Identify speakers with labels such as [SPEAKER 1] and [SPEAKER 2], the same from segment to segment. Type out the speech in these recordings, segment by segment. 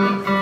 [SPEAKER 1] thing. You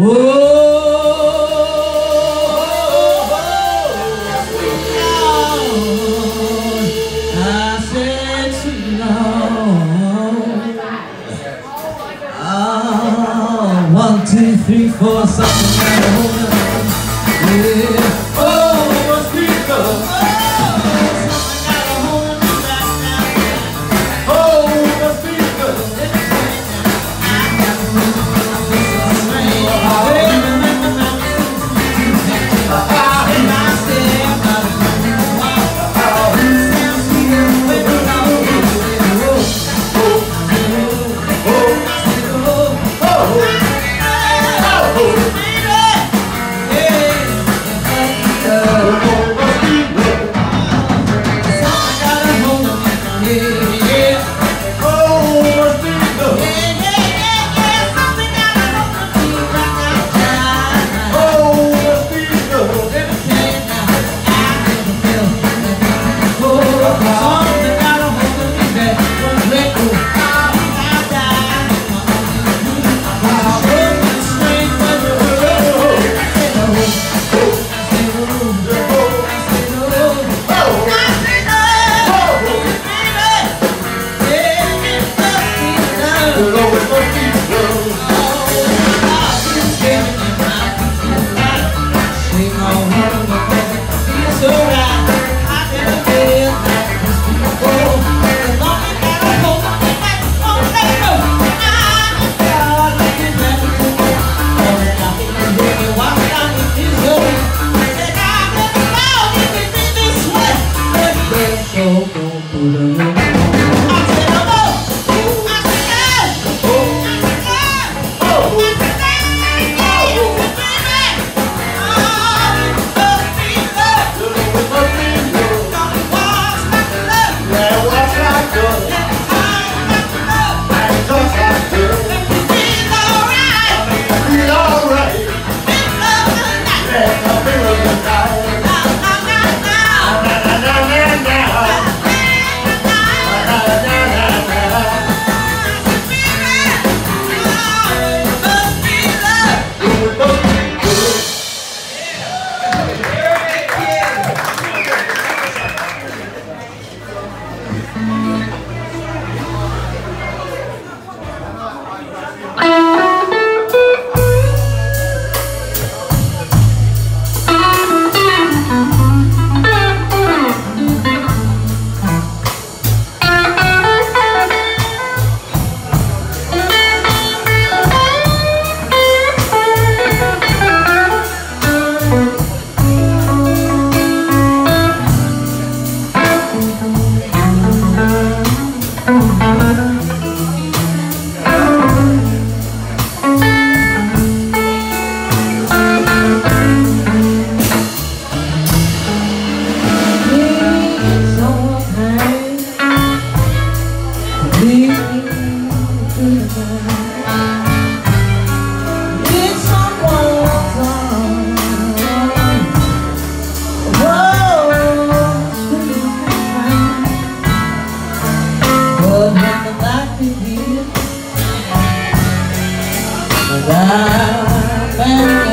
[SPEAKER 1] that That's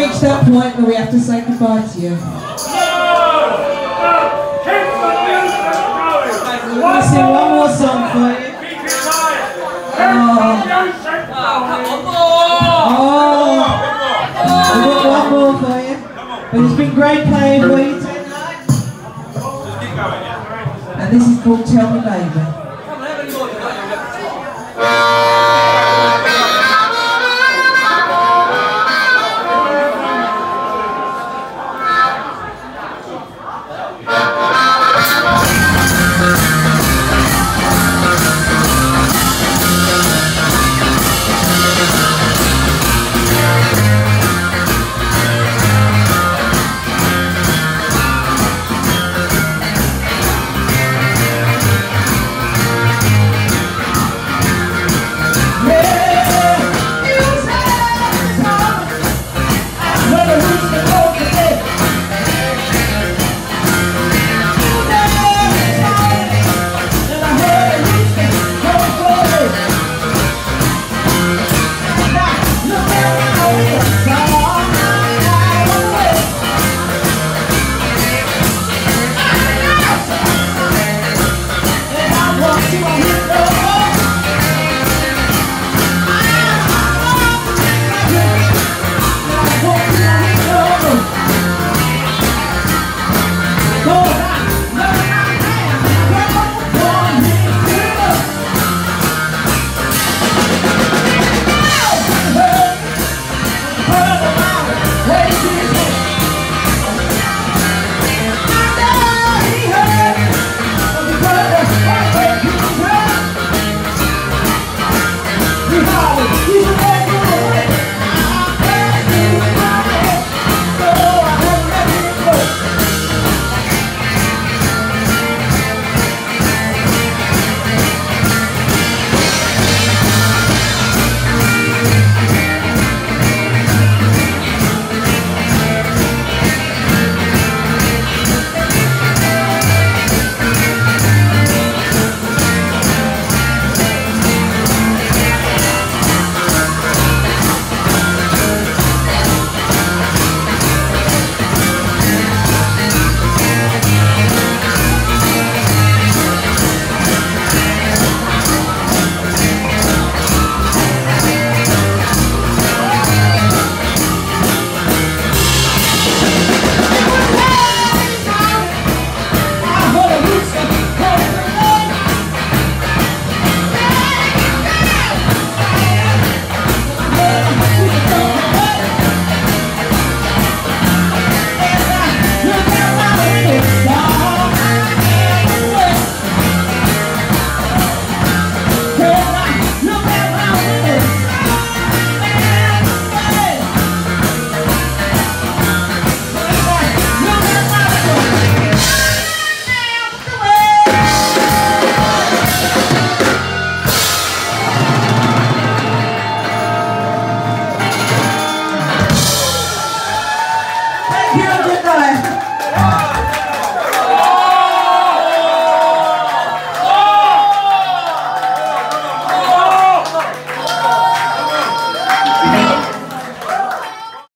[SPEAKER 1] reached that point where we have to say goodbye to you. We're going to sing one more song for you. Oh, Oh! we've got one more for you. But it's been great playing for you tonight. And this is called Tell Me Baby.